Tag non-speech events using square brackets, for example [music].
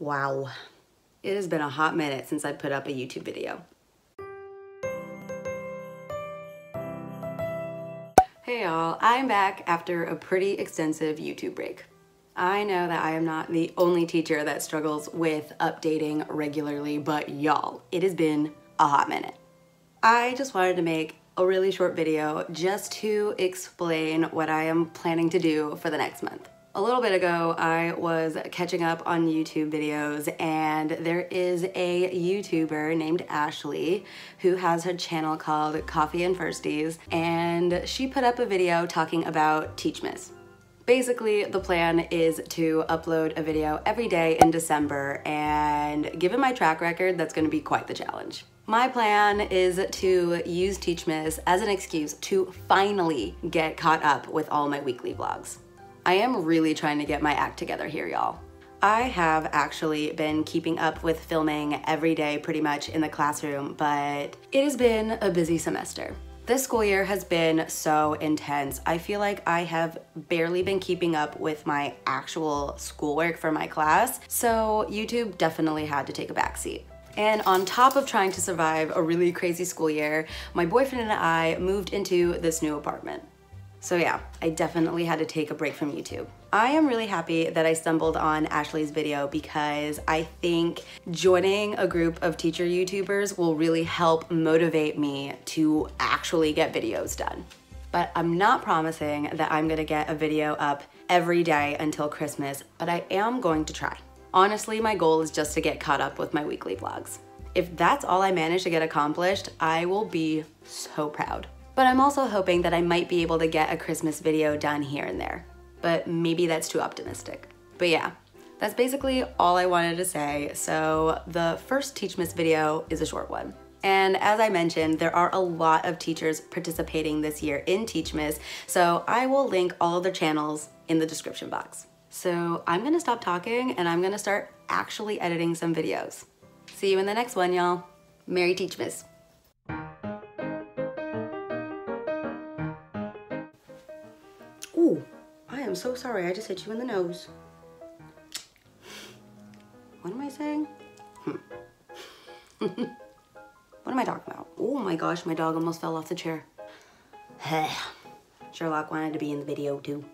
Wow. It has been a hot minute since I put up a YouTube video. Hey y'all, I'm back after a pretty extensive YouTube break. I know that I am not the only teacher that struggles with updating regularly, but y'all, it has been a hot minute. I just wanted to make a really short video just to explain what I am planning to do for the next month. A little bit ago, I was catching up on YouTube videos and there is a YouTuber named Ashley who has her channel called Coffee and Firsties and she put up a video talking about Teachmas. Basically, the plan is to upload a video every day in December and given my track record, that's gonna be quite the challenge. My plan is to use Teachmas as an excuse to finally get caught up with all my weekly vlogs. I am really trying to get my act together here, y'all. I have actually been keeping up with filming every day pretty much in the classroom, but it has been a busy semester. This school year has been so intense. I feel like I have barely been keeping up with my actual schoolwork for my class, so YouTube definitely had to take a backseat. And on top of trying to survive a really crazy school year, my boyfriend and I moved into this new apartment. So yeah, I definitely had to take a break from YouTube. I am really happy that I stumbled on Ashley's video because I think joining a group of teacher YouTubers will really help motivate me to actually get videos done. But I'm not promising that I'm gonna get a video up every day until Christmas, but I am going to try. Honestly, my goal is just to get caught up with my weekly vlogs. If that's all I manage to get accomplished, I will be so proud. But I'm also hoping that I might be able to get a Christmas video done here and there. But maybe that's too optimistic. But yeah, that's basically all I wanted to say. So the first Teachmas video is a short one. And as I mentioned, there are a lot of teachers participating this year in Teachmas, so I will link all of their channels in the description box. So I'm gonna stop talking and I'm gonna start actually editing some videos. See you in the next one, y'all. Merry Teachmas. Ooh, I am so sorry. I just hit you in the nose. What am I saying? Hmm. [laughs] what am I talking about? Oh my gosh, my dog almost fell off the chair. [sighs] Sherlock wanted to be in the video too.